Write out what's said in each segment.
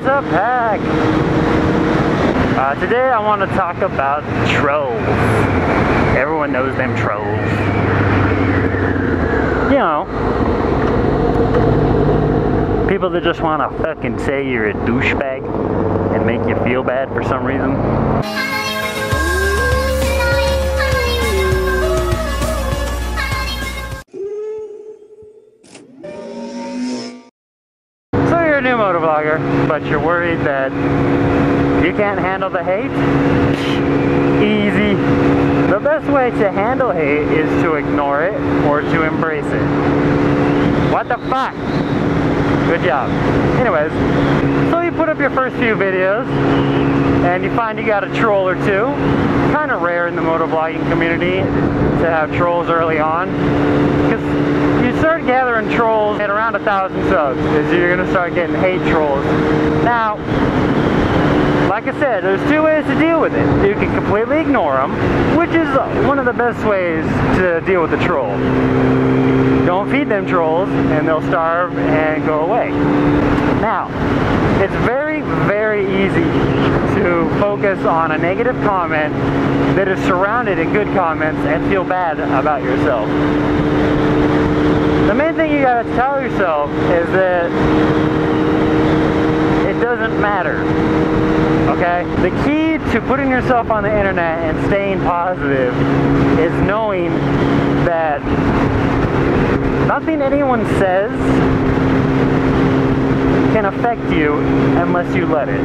what's up, Pack? Uh, today I want to talk about trolls. Everyone knows them trolls. You know, people that just want to fucking say you're a douchebag and make you feel bad for some reason. A new motovlogger, but you're worried that you can't handle the hate? Easy. The best way to handle hate is to ignore it or to embrace it. What the fuck? Good job. Anyways, so you put up your first few videos and you find you got a troll or two. Kind of rare in the motovlogging community to have trolls early on. Because you start gathering trolls at around a thousand subs is you're gonna start getting hate trolls. Now, like I said, there's two ways to deal with it. You can completely ignore them, which is uh, one of the best ways to deal with the troll. Don't feed them trolls and they'll starve and go away. Now, it's very, very easy to focus on a negative comment that is surrounded in good comments and feel bad about yourself. The main thing you gotta tell yourself is that it doesn't matter. Okay? The key to putting yourself on the internet and staying positive is knowing that nothing anyone says can affect you unless you let it.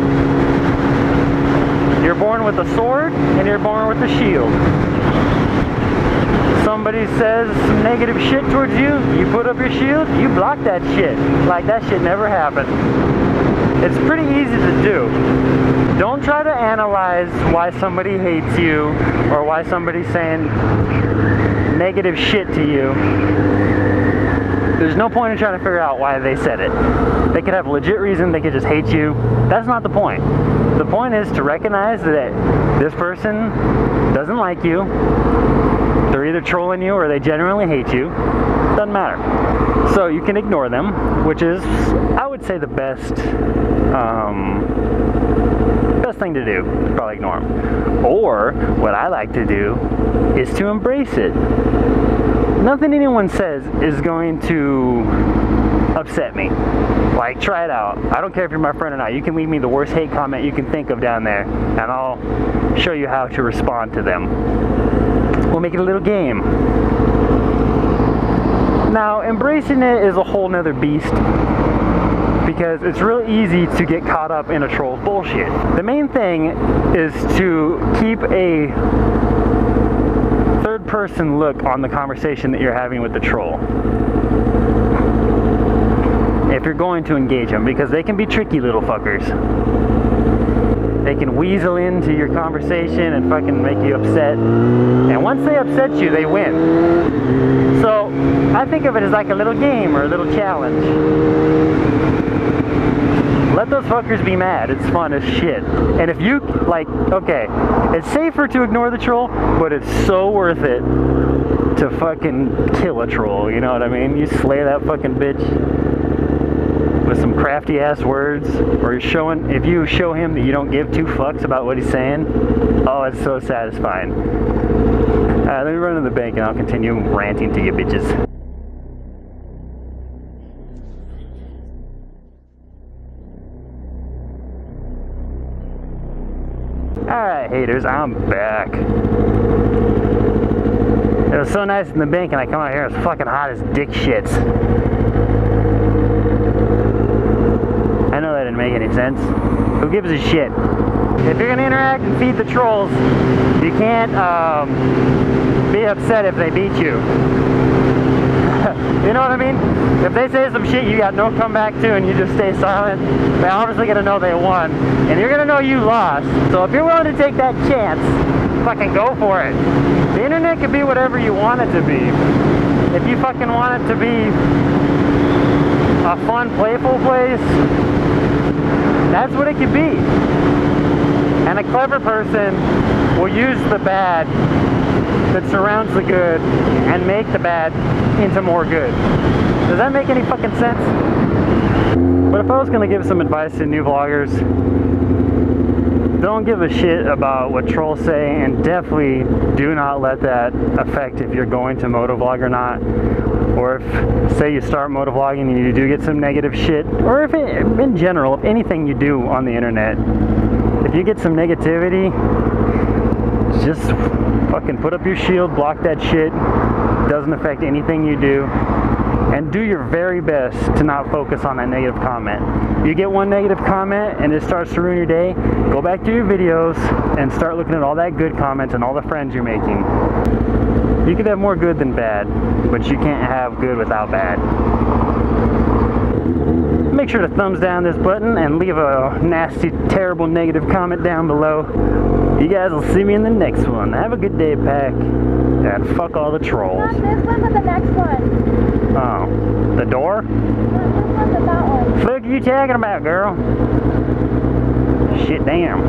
You're born with a sword and you're born with a shield. Somebody says some negative shit towards you, you put up your shield, you block that shit. Like that shit never happened. It's pretty easy to do. Don't try to analyze why somebody hates you or why somebody's saying negative shit to you. There's no point in trying to figure out why they said it. They could have legit reason, they could just hate you. That's not the point. The point is to recognize that this person doesn't like you. They're either trolling you or they genuinely hate you. Doesn't matter. So you can ignore them, which is, I would say, the best, um, best thing to do. Probably ignore them. Or what I like to do is to embrace it. Nothing anyone says is going to upset me. Like, try it out. I don't care if you're my friend or not. You can leave me the worst hate comment you can think of down there, and I'll show you how to respond to them. We'll make it a little game. Now, embracing it is a whole nother beast because it's really easy to get caught up in a troll's bullshit. The main thing is to keep a person look on the conversation that you're having with the troll. If you're going to engage them, because they can be tricky little fuckers. They can weasel into your conversation and fucking make you upset. And once they upset you, they win. So I think of it as like a little game or a little challenge. Let those fuckers be mad. It's fun as shit. And if you, like, okay, it's safer to ignore the troll, but it's so worth it to fucking kill a troll. You know what I mean? You slay that fucking bitch with some crafty ass words, or you're showing, if you show him that you don't give two fucks about what he's saying, oh, it's so satisfying. Alright, let me run to the bank and I'll continue ranting to you bitches. Alright, haters, I'm back. It was so nice in the bank, and I come out here, it's fucking hot as dick shits. I know that didn't make any sense. Who gives a shit? If you're gonna interact and feed the trolls, you can't um, be upset if they beat you. you know what I mean? If they say some shit you got no comeback to and you just stay silent, they're obviously gonna know they won. And you're gonna know you lost. So if you're willing to take that chance, fucking go for it. The internet can be whatever you want it to be. If you fucking want it to be a fun, playful place, that's what it can be. And a clever person will use the bad that surrounds the good and make the bad into more good. Does that make any fucking sense? But if I was gonna give some advice to new vloggers, don't give a shit about what trolls say and definitely do not let that affect if you're going to motovlog or not or if say you start motovlogging and you do get some negative shit or if it, in general if anything you do on the internet if you get some negativity just fucking put up your shield block that shit doesn't affect anything you do and do your very best to not focus on that negative comment. You get one negative comment and it starts to ruin your day, go back to your videos and start looking at all that good comments and all the friends you're making. You could have more good than bad, but you can't have good without bad. Make sure to thumbs down this button and leave a nasty, terrible, negative comment down below. You guys will see me in the next one. Have a good day, Pack. And fuck all the trolls. Not this one, but the next one. Oh. The door? Not this one, but that one. Fuck you talking about, girl? Shit, damn.